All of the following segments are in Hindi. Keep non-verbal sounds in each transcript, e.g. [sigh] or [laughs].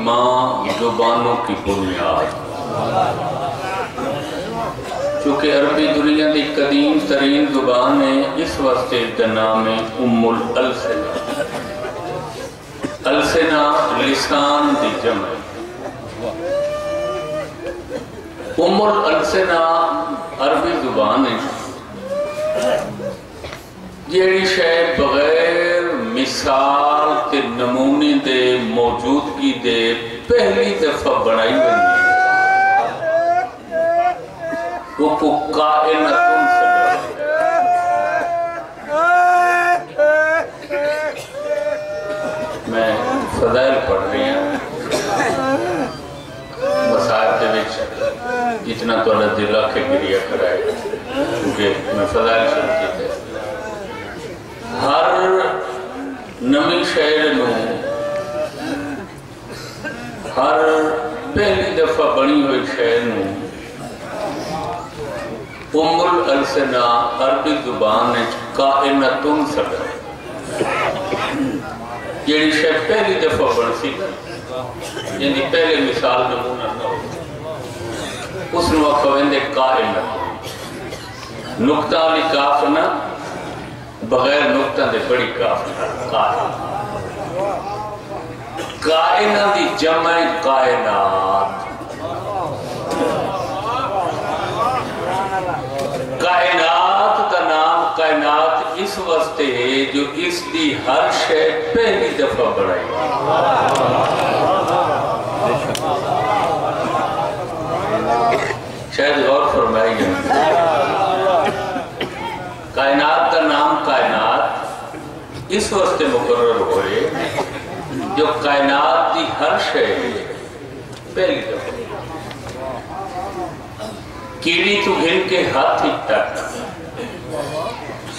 माँ जुबानों की बुनियाद। चूँकि अरबी दुनिया की कदीम तरीन ज़ुबान है, इस वास्ते इसका नाम है उमुल अलसना। अलसना लिसान की जम है। उमुल अलसना अरबी ज़ुबान है। जी शायद बगैर मिसाल के नमूने दे, मौजूदगी दे, पहली दफ़ा बनाई हुई। वो पढ़ रही हूँ। मसार के विच तो अल्लाह हर शहर में हर पहली दफ़ा बनी हुई शहर में। उमुल अलसना अरबी ज़ुबान का कायना तुम सदा जी शह पहली दफ़ा बन सी जी पहले मिसाल नमूना उसनों का कायना नुकता वाली काफ ना, बगैर नुकता दे बड़ी काफ कायना दी जमा कायनात। कायनात का नाम कायनात इस वास्ते है जो इसकी हर शय पहली दफ़ा बढ़ाई। शायद गौर फरमाई कायनात का नाम कायनात इस वास्ते मुकर्र होए जो कायनात की हर शय पहली कीड़ी तो के हाथ तक।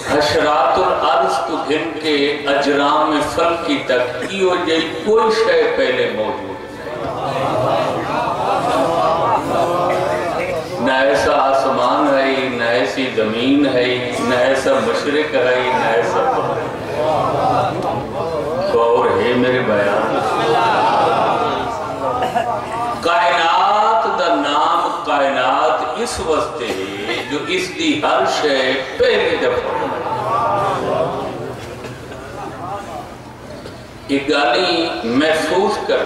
हशरातुल अर्ज़ तो के अजराम फल की तक जई कोई शय पहले मौजूद न ऐसा आसमान है, न ऐसी ज़मीन है, न ऐसा मशरक है, न ऐसा गौर है मेरे बयान। कायनात का नाम कायनात इस वास्ते जो इसकी हर शय पहली दफ़ा ये गाली महसूस कर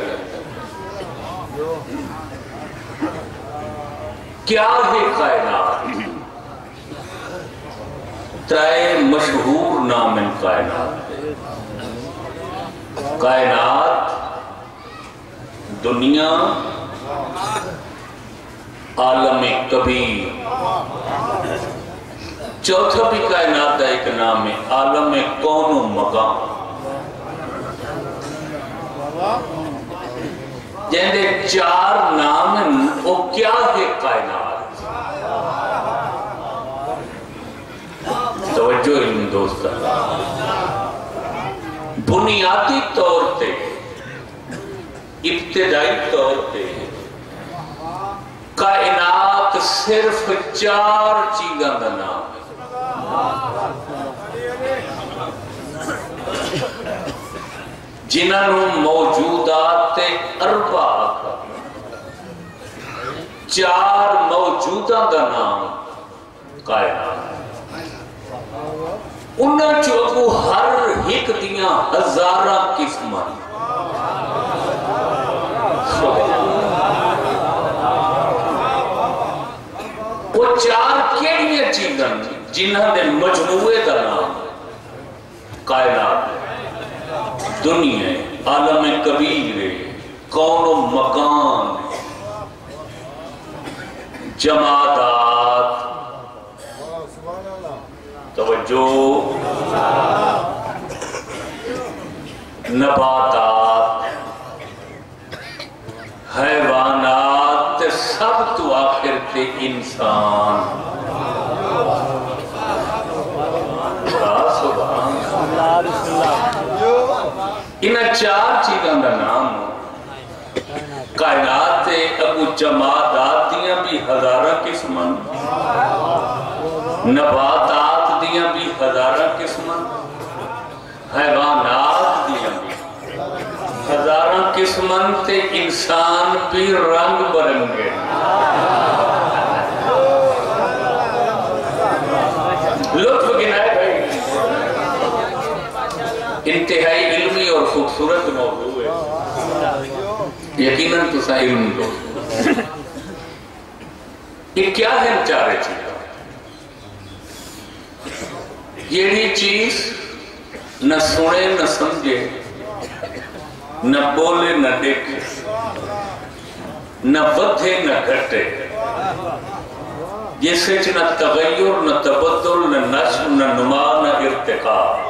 क्या है कायनात? तय मशहूर नाम कायनात। कायनात, दुनिया, आलम कबीर। चौथा भी कायनात का एक नाम है, आलम कौन मकाम। जैसे चार नाम वो क्या है कायनात? तवज्जो इल्म दोस्त। बुनियादी तौर पे, इब्तदाई तौर पे कायनात सिर्फ़ चार चीजा का नाम है। जिन्होंने मौजूदात अरबा चार मौजूदा का नाम कायनात। उन्होंने चो हर एक दिया हज़ार किस्म वो चार केड़िया चीजा जिन्होंने मजमूए का नाम कायनात दुनिया कबीर कौन मकान जमादात तवज्जो। नबातात। हैवानात, सब तो आखिर ते इंसान। इन चार चीज़ों का नाम कायनात अबू जमादात भी हजारा किस्म नबातात हजारा किस्म हैवानात हजारा किस्म इंसान भी रंग बरंगे इंतहाई इल्मी और खूबसूरत मौजू है। यकीनन तुसा इल्म ये क्या है चारे चीज़ यही चीज़ न सुने, न समझे, न बोले, न देखे, न बधे, न घटे। जिससे न तगैर न तबदुल न नश्र न नुमा, न इर्तिका।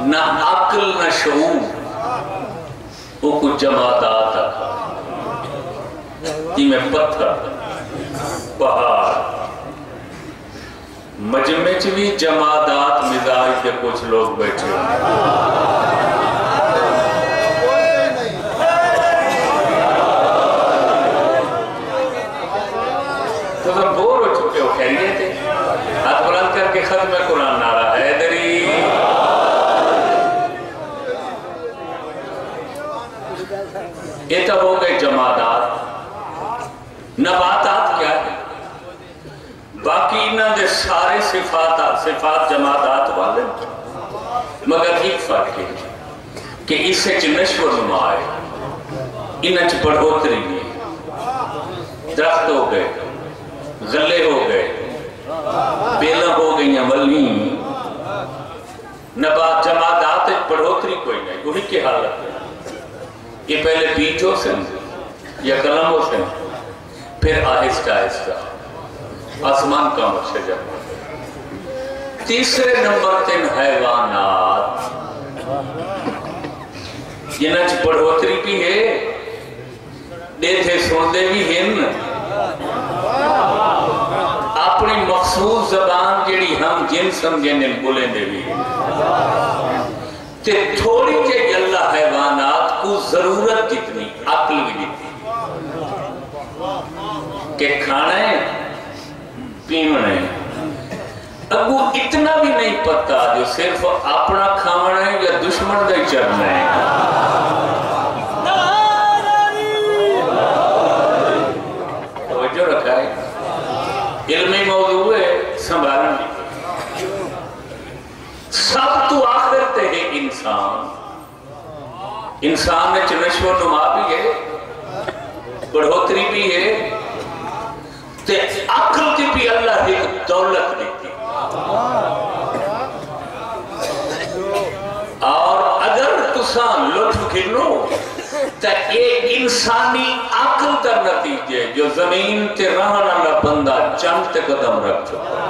न अक्ल, न शऊर वो कुछ जमादात जिमें पत्थर, पहाड़। मजमे च भी जमादात मिजाज के कुछ लोग बैठे तो बोर हो चुके हो खैरिए थे हाथ बुलंद करके खत्म कुरान नारा हैदरी ये तो हो गए जमादात नबातात क्या है बाकी इन्होंने सारे सिफात सिफात जमादात वाले। मगर एक फ़र्क है कि इससे च नश्व नुमा है। च बढ़ोतरी है। दरख्त हो गए, गले हो गए, बेला हो गई वली नबात जमादात बढ़ोतरी कोई नहीं वही की हालत है ये पहले बीज हो सन या कलम हो सन फिर आहिस्ता आहिस्ता। आसमान का मशजर तीसरे नंबर तीन हैवानात जिन्हें बढ़ोतरी भी है देखे सुनते भी हैं अपनी मखसूस जबान जी हम जिन समझे ने बोले भी। ते थोड़ी जी अल्लाह हैवानात को ज़रूरत जितनी, अकल भी जितनी। के खाना है? पीना है अगू इतना भी नहीं पता जो सिर्फ़ अपना खाना है या दुश्मन का ही है। सब तो आखिर ते है इंसान। इंसान में नशो नुमा भी है, बढ़ोतरी भी है। ते अकल की भी अल्लाह एक दौलत देती और अगर तुसा लुत्फ गिनो तो एक इंसानी अकल का नतीजे जो ज़मीन ते रहने वाला बंदा चंद कदम रख चुका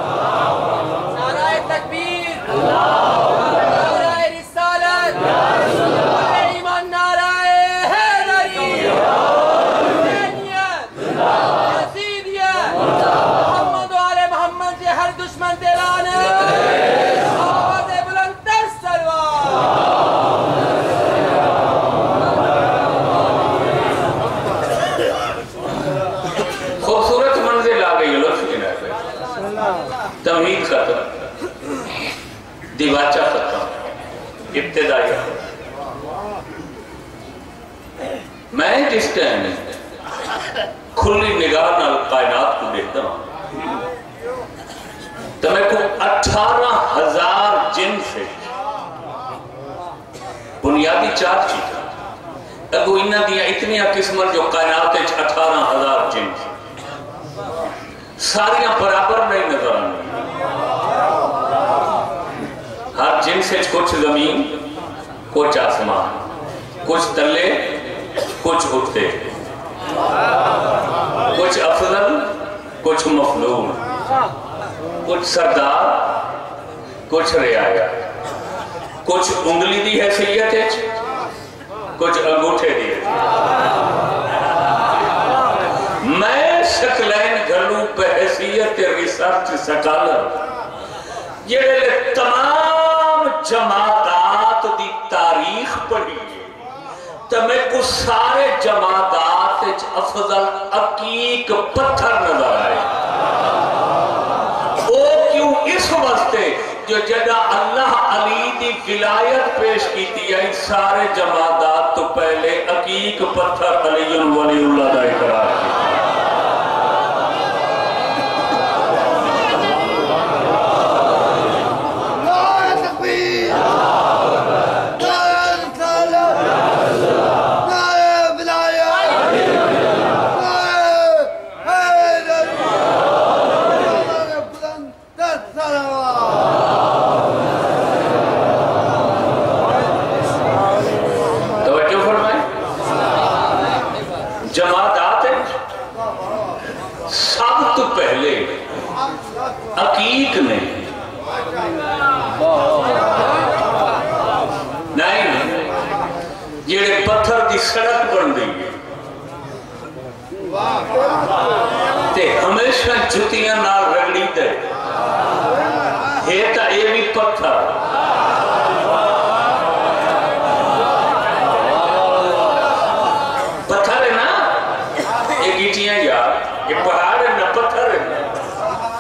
नाराए तकबीर नाराए रिसालत नाराए ईमान नाराए हैदरी हुसैनियत यजीदियत मोहम्मद व आले मोहम्मद के हर दुश्मन दिलाने आवाज़ बुलंद तर सलवार दिवाचा खत्म इब्तदाई मैं जिस टाइम खुली निगाह नाल कायनात को देखता हूँ तो मैं को अठारह हज़ार जिन से बुनियादी चार चीज़ें अगो इन्हों दिया किस्म जो कायनात अठारह हज़ार जिन सारिया बराबर नहीं नज़र आनी हर जिनस कुछ ज़मीन कुछ आसमान कुछ तले कुछ उठते कुछ अफजल, कुछ मफलूम कुछ सरदार, कुछ रियाया। कुछ उंगली की हैसीयत कुछ अंगूठे की मैं शकलैन घलू बहसीयत रिसर्च सकालर। जेड़े तमाम जमादात दी तारीख पढ़ी तो मैं कुछ सारे जमादात अफजल अकीक पत्थर नज़र आए। वो क्यों इस वास्ते जो जदा अल्लाह अली की विलायत पेश की थी सारे जमादात तो पहले अकीक पत्थर अली वली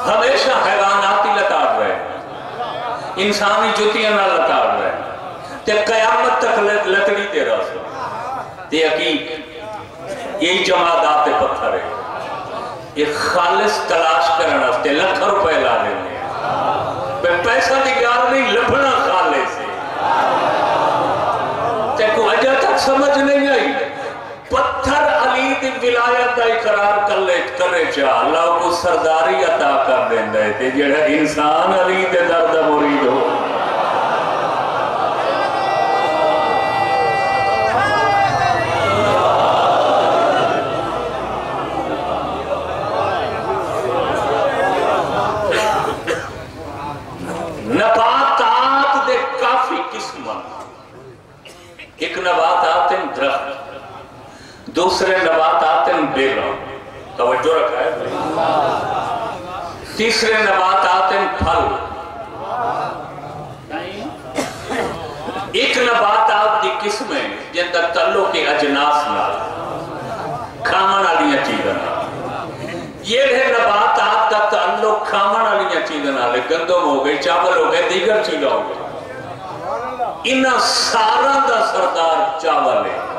का इकरार किया इंसान जुतियाँ ना लताड़ रहे। ते कयामत तक लकड़ी ते रस ते हकीक यही जमादात पत्थर है। ये खालिस तलाश करने वास्ते लख रुपए ला देने पैसा की गल नहीं लभना खाले से ते को अजा तक समझ नहीं आई पत्थर अली दी विलायत का इकरार कर ले करे चा। अल्लाह को सरदारी अता कर देंदा है। जेड़ा इंसान अली दे दर मुरीद हो एक नबात आते हैं दरख्त दूसरे नबात आते हैं बेगम तवज्जो रखा है। तीसरे नबात आते हैं, फल। एक नबात आपकी किस्म? है जिनका तल्लो के अजनास नाल खावन वाली चीजा ये है नबात आपका ताल्लुक खावन वाली चीजा गंदम हो गई, चावल हो गए, दीगर चीजा हो गई। इन्हों सारा का सरदार चावल है।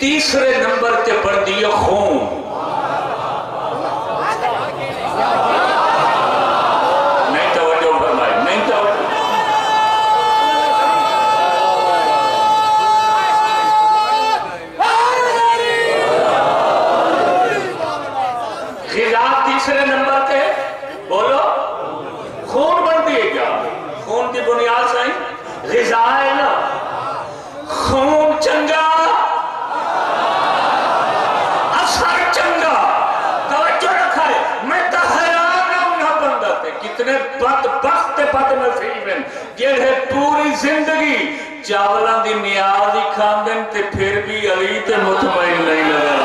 तीसरे नंबर ते पढ़ती है खून। ਚਾਵਲਾਂ ਦੀ ਨਿਆਜ਼ ਹੀ ਖਾਂਦੇ ਨੇ ਤੇ ਫਿਰ ਵੀ ਅਲੀ ਤੇ ਮੁਤਮੈਨ ਨਹੀਂ ਲਗਾ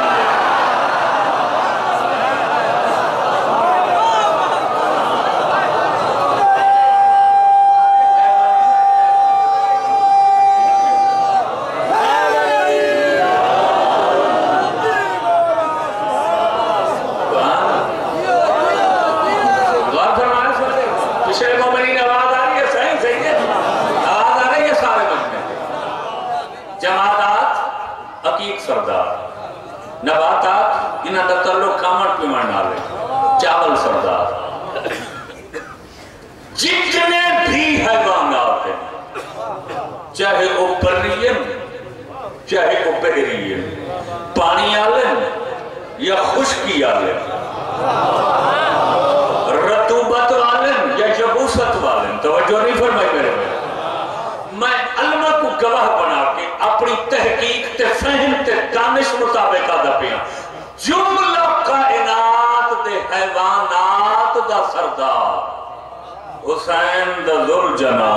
सरदार। हुसैन दुल जना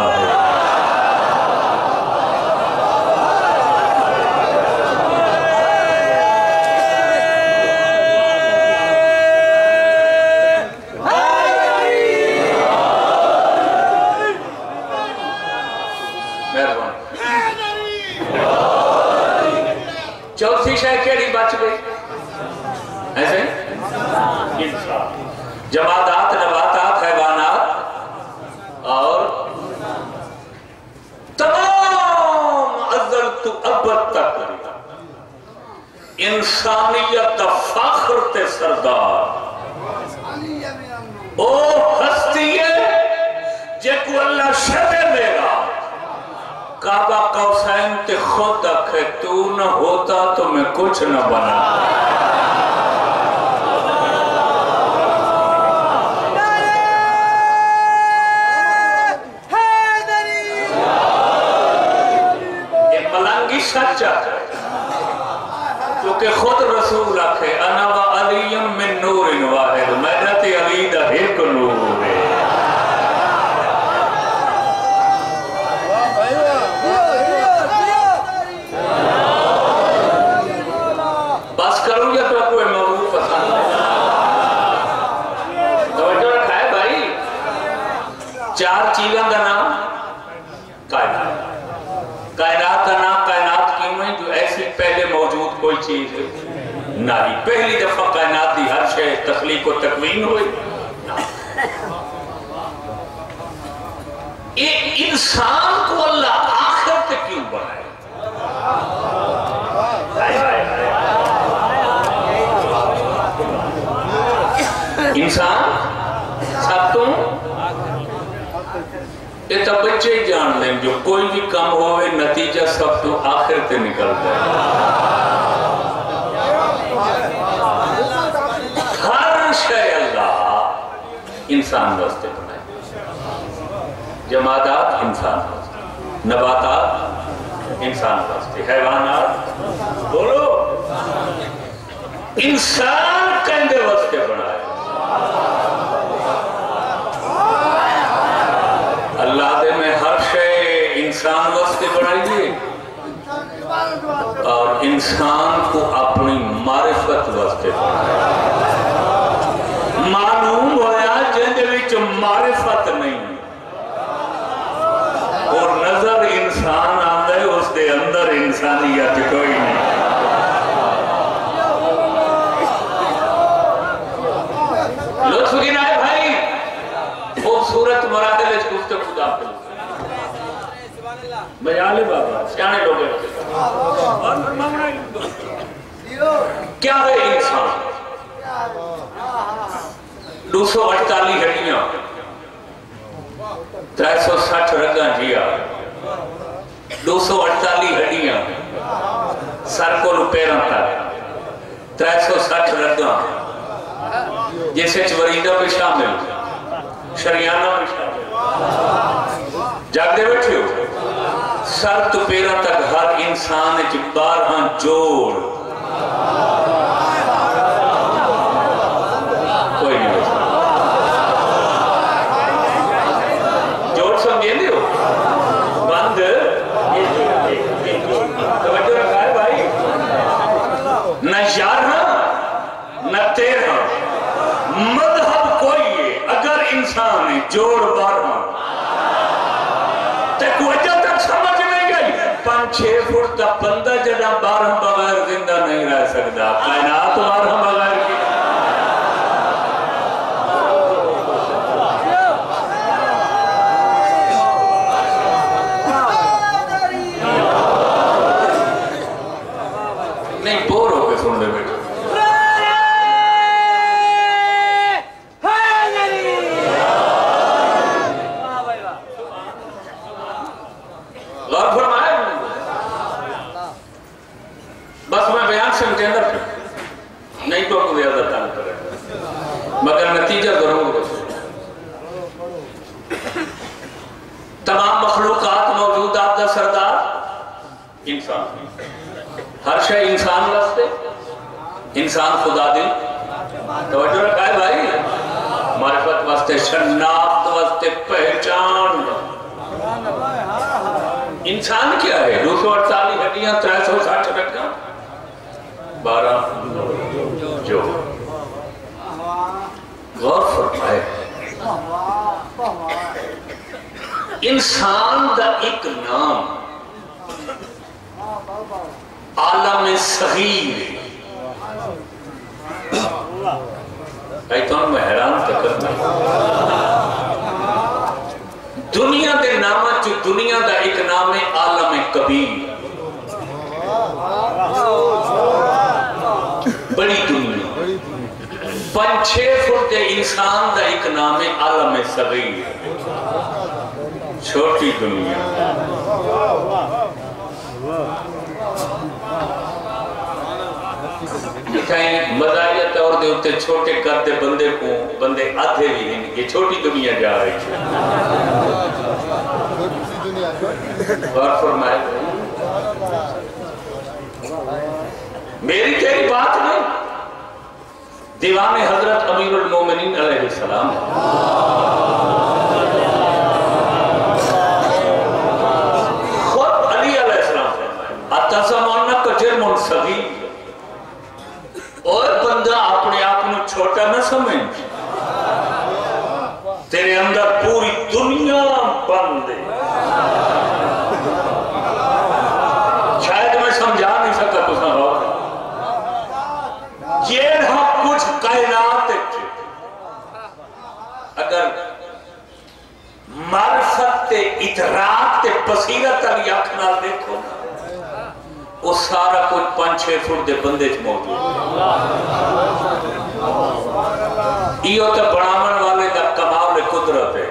का हुसैन ते खुद आखे तू न होता तो मैं कुछ न बना। सच क्योंकि खुद रसूल रखे अनावा व अलियम में नूर इनवा नारी। पहली दफ़ा कायनात कायनाती हर शह तखलीक और तकवीन हो इंसान को अल्लाह आखिर तक क्यों बनाए इंसान सब तो ये तो बच्चे ही जान लें, जो कोई भी काम हो नतीजा सब तो आखिर से निकलता है। इंसान वास्ते तो बनाए जमादात इंसान नबाता इंसान वास्ते। हैवाना बोलो। इंसान कहते वास्ते बनाए अल्लाह दे में हर शय इंसान वास्ते बनाइए और इंसान को अपनी मारिफत वास्ते बनाया। गौर फरमाए। बस मैं बयान से उनके अंदर नहीं तो आपको ज़्यादा तंग करे। मगर नतीजा ज़रूर तमाम मखलूकात मौजूद आपका सरदार। इंसान। हर शय इंसान वास्ते। इंसान खुदा दिल तवज्जो रखा है भाई। मारिफत वास्ते शनाख्त वास्ते पहचान। इंसान क्या है? दो सौ अड़तालीस हड्डियाँ त्रै सौ साठ रखा बारह। जो। गौर फरमाए। इंसान का एक नाम आलम सगीर तो मैं हैरान तक दुनिया के नाम च दुनिया का एक नाम है आलम बड़ी दुनिया। छह फुट इंसान का एक नाम है आलम सगीर। छोटी दुनिया। मजाया तौर के उत्ते छोटे कर दे बंदे को बंदे आधे भी हैं ये छोटी दुनिया जा रही है। [laughs] मेरी तेरी बात नहीं दीवान हज़रत अमीरुल मोमिनीन सलाम। और बंदा अपने आप को छोटा न समझ। तेरे अंदर पूरी दुनिया बंद है शायद मैं समझा नहीं सका तुसा ये ना कुछ कायनात च अगर मार्फत ते इतराक ते बसीरत अख नाल देखो ना वो सारा कुछ पाँच छह फुट के बंदे च मौजूद इो तो बनावन वाले का कमाल कुदरत है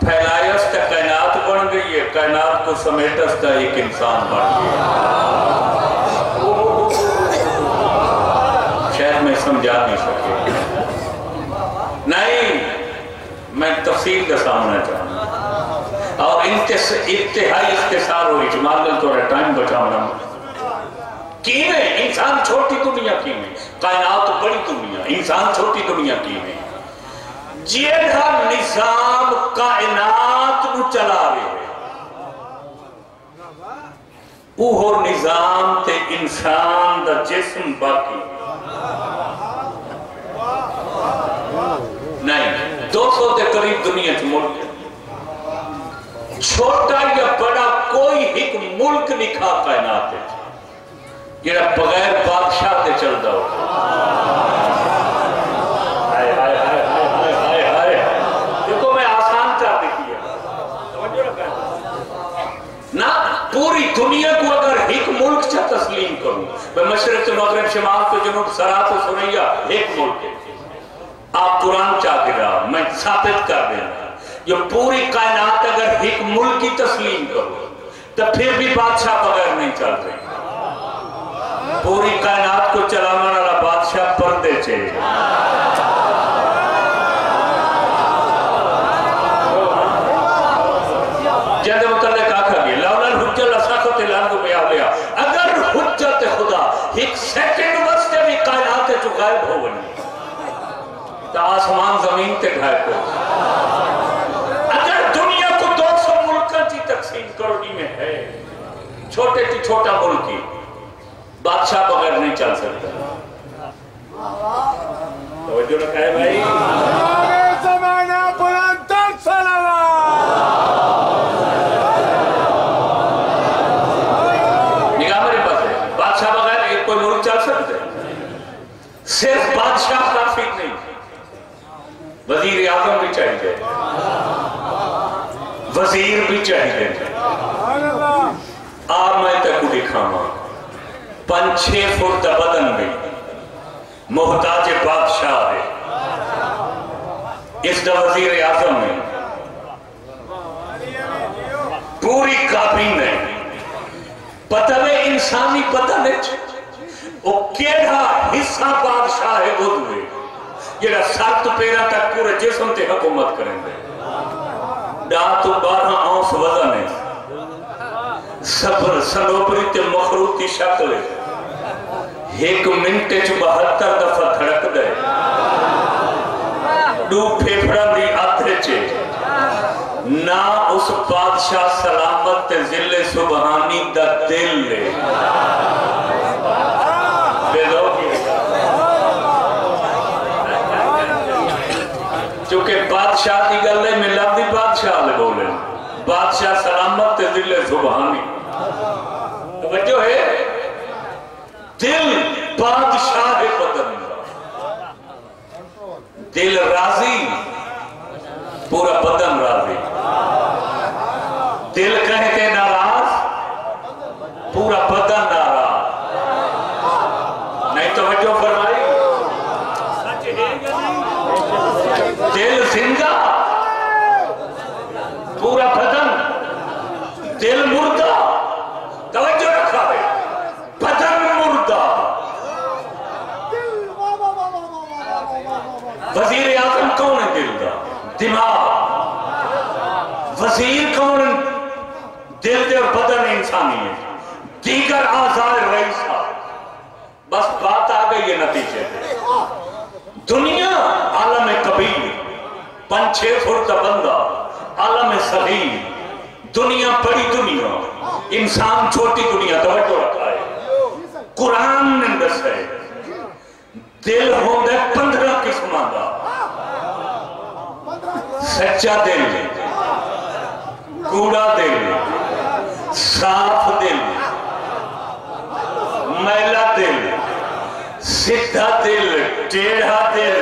फैलायस तो कायनात बन गई है कायनात को समेटस का एक इंसान बन गया शायद मैं समझा नहीं सके नहीं मैं तफसील का सामना चाहूँगा और इंतहाई इख्तिसार हुई जमाल थोड़ा टाइम बचाना किमें? इंसान छोटी दुनिया किमें? कायनात बड़ी दुनिया, इंसान छोटी दुनिया किमें? जेड़ा निज़ाम कायनात को चला रहे निज़ाम ते इंसान दा जिस्म बाकी। नहीं 200 के करीब दुनिया च मुल्क छोटा या बड़ा कोई एक मुल्क नहीं खा कायनात जेड़ा बगैर बादशाह के चलता हो पूरी दुनिया को अगर एक मुल्क से तस्लीम करूँ, मैं मशरक मगरब शिमाल तो जनूब सरा सुरैया एक मुल्क। आप कुरान चाह मैं साबित कर देना। ये पूरी कायनात अगर एक मुल्क की तस्लीम करो तो फिर भी बादशाह बगैर नहीं चल रहे। पूरी कायनात को चलाने वाला बादशाह पर्दे चाहिए तो आसमान ज़मीन ते गायब हो अगर दुनिया को 200 मुल्कों की तकसीम में है। छोटे से छोटा मुल्क बादशाह बगैर नहीं चल सकता। तो रखा है भाई। सिर्फ़ बादशाह काफ़ी नहीं। वज़ीर आज़म भी चाहिए। वज़ीर भी चाहिए। आ मैं तक दिखावा पंज छे फुट बदन में। मोहताज बादशाह है। इस वज़ीर आज़म में। पूरी काबीन है पता इंसानी पता हिस्सा बादशाह है खुद में जेड़ा सत्त पेरा तक पूरे जिस्म ते हुकूमत करेंगे। डा तो बारह औंस वज़न है। सब्र सनोबरी ते मखरूती शक्ल। एक मिनट च बहत्तर दफ़ा धड़क दे। दू फेफड़ा दी अध च। ना उस बादशाह सलामत ते ज़िले सुबहानी दा दिल ले। क्योंकि बादशाह की गल है मिला बादशाह बोले बादशाह दिल सुबहानी तवज्जो है? दिल बादशाह बदन दिल राज़ी, पूरा बदन राज़ी। दिल कहते नाराज़ पूरा बदन नाराज़ नहीं तो वजो फरमाई दिल ज़िंदा पूरा बदन दिल मुर्दा तवज्जो रखा है बदन मुर्दा वज़ीर आज़म कौन है दिल का दिमाग। वज़ीर कौन? दिल और बदन इंसानी है। दीगर आज़ाद रईसा बस बात आ गई है नतीजे दुनिया आलम कबीर पाँच छह फुट का बंदा, आलम सलीम दुनिया बड़ी दुनिया, इंसान छोटी दुनिया तवज्जो रखा है। कुरान ने दस है। दिल होंगे पंद्रह किस्म का सच्चा दिल कूड़ा दिल साफ़ दिल मैला दिल सीधा दिल टेढ़ा दिल